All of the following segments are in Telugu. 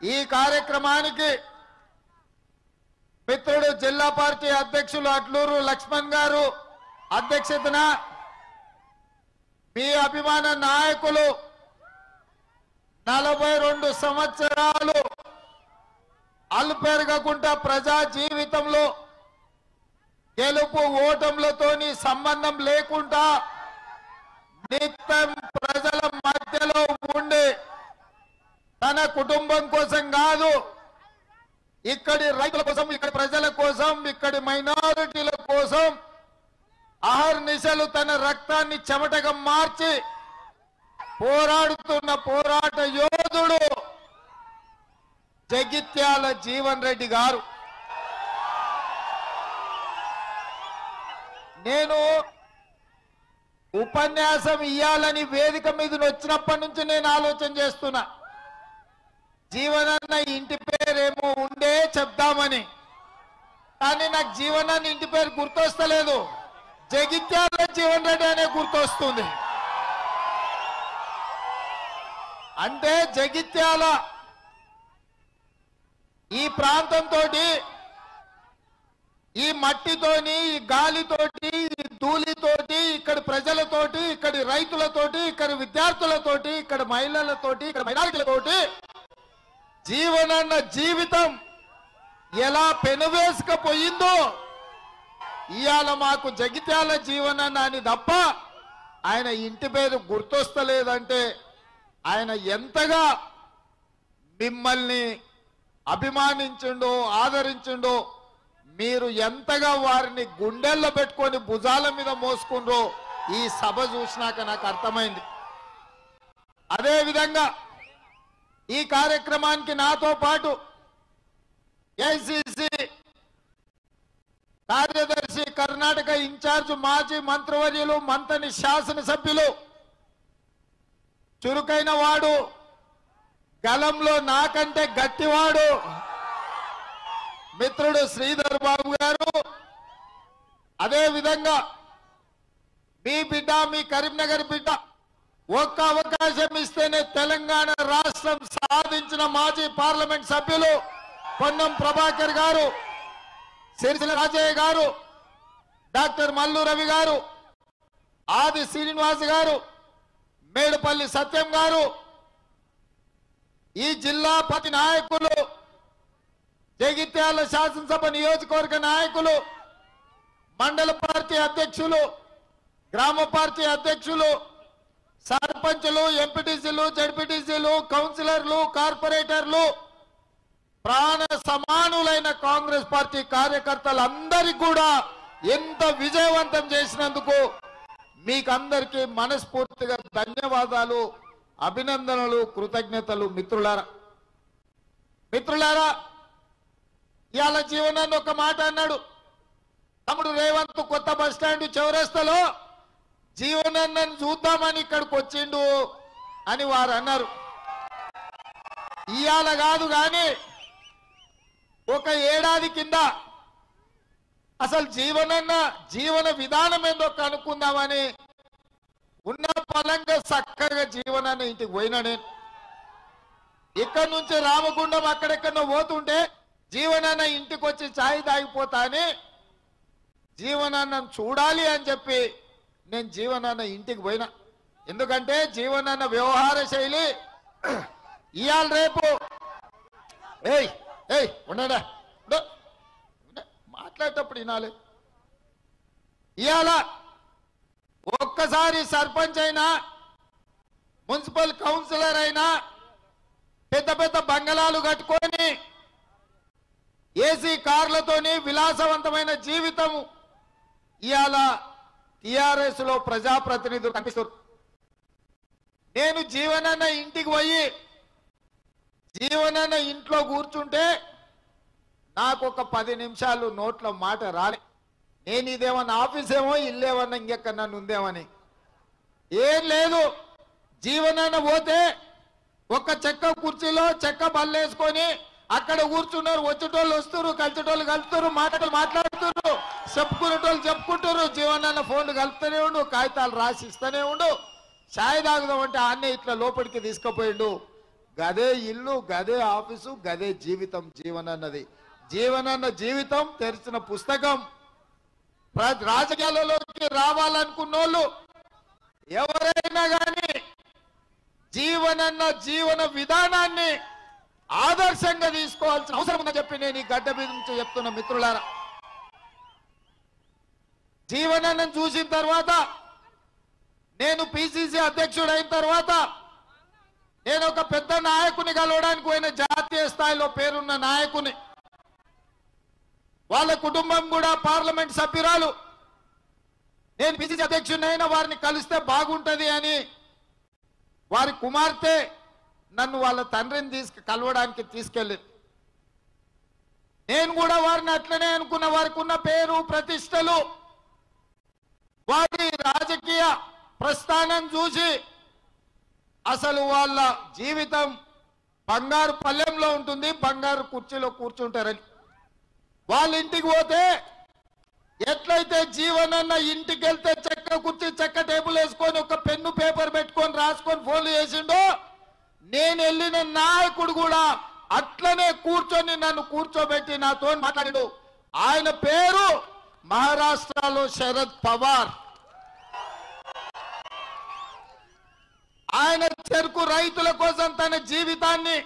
ఈ కార్యక్రమానికి మిత్రుడు జిల్లా పార్టీ అధ్యక్షులు అట్లూరు లక్ష్మణ్ గారు అధ్యక్షతన మీ అభిమాన నాయకులు నలభై రెండు సంవత్సరాలు అల్పెరగకుండా ప్రజా జీవితంలో గెలుపు ఓటములతోని సంబంధం లేకుండా నిత్యం ప్రజల మధ్యలో ఉండి తన కుటుంబం కోసం కాదు ఇక్కడి రైతుల కోసం ఇక్కడి ప్రజల కోసం ఇక్కడి మైనారిటీల కోసం అహర్నిశలు తన రక్తాన్ని చెమటగా మార్చి పోరాడుతున్న పోరాట యోధుడు జగిత్యాల జీవన్ రెడ్డి గారు. నేను ఉపన్యాసం ఇయ్యాలని వేదిక మీద వచ్చినప్పటి నుంచి నేను ఆలోచన చేస్తున్నా. జీవనన్న ఇంటి పేరేమో ఉండే చెప్దామని. కానీ నాకు జీవనాన్ని ఇంటి పేరు గుర్తొస్తలేదు. జగిత్యాల జీవన్ రెడ్డి అనే గుర్తొస్తుంది. అంటే జగిత్యాల. ఈ ప్రాంతంతో ఈ మట్టితోని ఈ గాలితోటి ఈ ధూళితోటి ఇక్కడ ప్రజలతోటి ఇక్కడి రైతులతోటి ఇక్కడ విద్యార్థులతోటి ఇక్కడ మహిళలతోటి ఇక్కడ మైనారిటీలతోటి జీవనన్న జీవితం ఎలా పెనువేసుకపోయిందో ఇవాళ మాకు జగిత్యాల జీవనన్న అని తప్ప ఆయన ఇంటి పేరు గుర్తొస్తలేదంటే ఆయన ఎంతగా మిమ్మల్ని అభిమానించిండో ఆదరించిండో మీరు ఎంతగా వారిని గుండెల్లో పెట్టుకొని భుజాల మీద మోసుకుండ్రో ఈ సభ చూసినాక నాకు అర్థమైంది. అదే విధంగా ఈ కార్యక్రమానికి నాతో పాటు ఏసీసీ కార్యదర్శి కర్ణాటక ఇన్ఛార్జ్ మాజీ మంత్రివర్యులు మంతని శాసనసభ్యులు చురుకైన వాడు గలంలో నాకంటే గట్టివాడు. మిత్రుడు శ్రీధర్ బాబు గారు అదే విధంగా మీ బిడ్డ మీ కరీంనగర్ బిడ్డ ఒక్క అవకాశం ఇస్తేనే తెలంగాణ రాష్ట్రం సాధించిన మాజీ పార్లమెంట్ సభ్యులు పొన్నం ప్రభాకర్ గారు సిరిసిల రాజయ్య గారు డాక్టర్ మల్లు రవి గారు ఆది శ్రీనివాస్ గారు మేడుపల్లి సత్యం గారు ఈ జిల్లా పతి నాయకులు జగిత్యాల శాసనసభ నియోజకవర్గ నాయకులు మండల పార్టీ అధ్యక్షులు గ్రామ పార్టీ అధ్యక్షులు సర్పంచులు ఎంపీటీసీలు జడ్పీటీసీలు కౌన్సిలర్లు కార్పొరేటర్లు ప్రాణ సమానులైన కాంగ్రెస్ పార్టీ కార్యకర్తలందరికీ కూడా ఎంత విజయవంతం చేసినందుకు మీకందరికీ మనస్ఫూర్తిగా ధన్యవాదాలు అభినందనలు కృతజ్ఞతలు మిత్రులారా. మిత్రులారా ఇవాళ జీవనాన్ని ఒక మాట అన్నాడు. తమ్ముడు రేవంత్ కొత్త బస్ స్టాండ్ చౌరస్తలో జీవనాన్ని చూద్దామని ఇక్కడికి వచ్చిండు అని వారు అన్నారు. ఇవాళ కాదు కానీ ఒక ఏడాది కింద అసలు జీవనన్న జీవన విధానం ఏందో కనుక్కుందామని ఉన్న పలంగా చక్కగా జీవనాన్ని ఇంటికి పోయినా నేను. ఇక్కడ నుంచి రామగుండం అక్కడెక్కడో పోతుంటే జీవనాన్న ఇంటికి వచ్చి ఛాయ్ తాగిపోతా అని జీవనాన్నను చూడాలి అని చెప్పి నేను జీవనాన్న ఇంటికి పోయినా. ఎందుకంటే జీవనాన్న వ్యవహార శైలి ఇవాళ రేపు ఏయ్ ఏయ్ ఉండడా? మాట్లాడేటప్పుడు వినాలి. ఇవాళ ఒక్కసారి సర్పంచ్ అయినా మున్సిపల్ కౌన్సిలర్ అయినా పెద్ద పెద్ద బంగళాలు కట్టుకొని ఏసీ కార్లతోని విలాసవంతమైన జీవితం ఇవాళ టిఆర్ఎస్లో ప్రజాప్రతినిధులు కనిపిస్తారు నేను జీవనన్న ఇంటికి పోయి జీవనన్న ఇంట్లో కూర్చుంటే నాకు ఒక పది నిమిషాలు నోట్లో మాట రాలే. నేను ఇదేమన్నా ఆఫీస్ ఏమో ఇల్లేమన్నా ఇంకెక్కడన్నా ఉందేమని ఏం లేదు. జీవనాన్న పోతే ఒక చెక్క కుర్చీలో చెక్క బల్లేసుకొని అక్కడ కూర్చున్నారు వచ్చేటోళ్ళు వస్తారు కలిసేటోళ్ళు కలుతున్నారు మాటలు మాట్లాడుతున్నారు చెప్పుకునేటోళ్ళు చెప్పుకుంటారు జీవనాన్న ఫోన్లు కలుపుతూనే ఉండు కాగితాలు రాసి ఇస్తూనే ఉండు. చాయ్ తాగుదాం అంటే ఆన్నే ఇట్లా లోపలికి తీసుకుపోయిండు. గదే ఇల్లు గదే ఆఫీసు గదే జీవితం జీవనన్నది. జీవనన్న జీవితం తెరిచిన పుస్తకం. రాజకీయాలలోకి రావాలనుకున్న వాళ్ళు ఎవరైనా కానీ జీవనన్న జీవన విధానాన్ని ఆదర్శంగా తీసుకోవాల్సిన అవసరం ఉందని చెప్పి నేను ఈ గడ్డ మీద నుంచి చెప్తున్న మిత్రులారా. జీవనన్న చూసిన తర్వాత నేను పిసిసి అధ్యక్షుడైన తర్వాత నేను ఒక పెద్ద నాయకుని కలవడానికి పోయిన జాతీయ స్థాయిలో పేరున్న నాయకుని వాళ్ళ కుటుంబం కూడా పార్లమెంట్ సభ్యురాలు. నేను పిసిసి అధ్యక్షుడైన వారిని కలిస్తే బాగుంటుంది అని వారి కుమార్తె నన్ను వాళ్ళ తండ్రిని తీసుకు కలవడానికి తీసుకెళ్ళింది. నేను కూడా వారిని అట్లనే అనుకున్న వారికి ఉన్న పేరు ప్రతిష్టలు వారి రాజకీయ ప్రస్థానం చూసి అసలు వాళ్ళ జీవితం బంగారు పల్లెంలో ఉంటుంది బంగారు కుర్చీలో కూర్చుంటారని. వాళ్ళ ఇంటికి పోతే ఎట్లయితే జీవనన్న ఇంటికి వెళ్తే చెక్క కుర్చీ చెక్క టేబుల్ వేసుకొని ఒక పెన్ను పేపర్ పెట్టుకొని రాసుకొని ఫోన్లు చేసిండో నేను వెళ్ళిన నాయకుడు కూడా అట్లనే కూర్చొని నన్ను కూర్చోబెట్టి నాతో మాట్లాడాడు. ఆయన పేరు మహారాష్ట్రలో శరద్ పవార్. ఆయన చెరుకు రైతుల కోసం తన జీవితాన్ని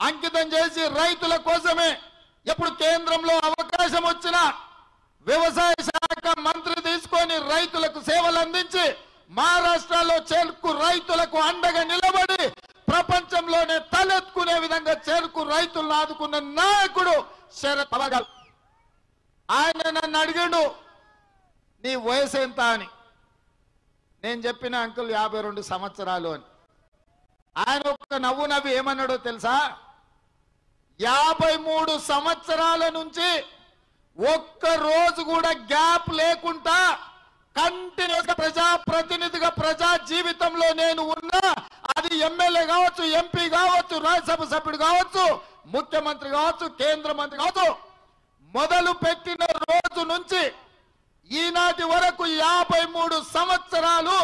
అంకితం చేసి రైతుల కోసమే ఎప్పుడు కేంద్రంలో అవకాశం వచ్చిన వ్యవసాయ శాఖ మంత్రి తీసుకొని రైతులకు సేవలు అందించి మహారాష్ట్రలో చెరుకు రైతులకు అండగా నిలబడి ప్రపంచంలోనే తలెత్తుకునే విధంగా చెరుకు రైతులను ఆదుకున్న నాయకుడు శరత్ పవార్. ఆయన నన్ను అడిగాడు నీ వయసు ఎంత అని? నేను చెప్పిన అంకుల్ యాభై రెండు సంవత్సరాలు అని. ఆయన ఒక్క నవ్వు నవ్వి ఏమన్నాడో తెలుసా? యాభై మూడు సంవత్సరాల నుంచి ఒక్క రోజు కూడా గ్యాప్ లేకుండా కంటిన్యూస్గా ప్రజా ప్రతినిధిగా ప్రజా జీవితంలో నేను ఉన్నా అది ఎమ్మెల్యే కావచ్చు ఎంపీ కావచ్చు రాజ్యసభ సభ్యుడు కావచ్చు ముఖ్యమంత్రి కావచ్చు కేంద్ర మంత్రి కావచ్చు మొదలు పెట్టిన రోజు నుంచి ఈనాటి వరకు యాభై మూడు సంవత్సరాలు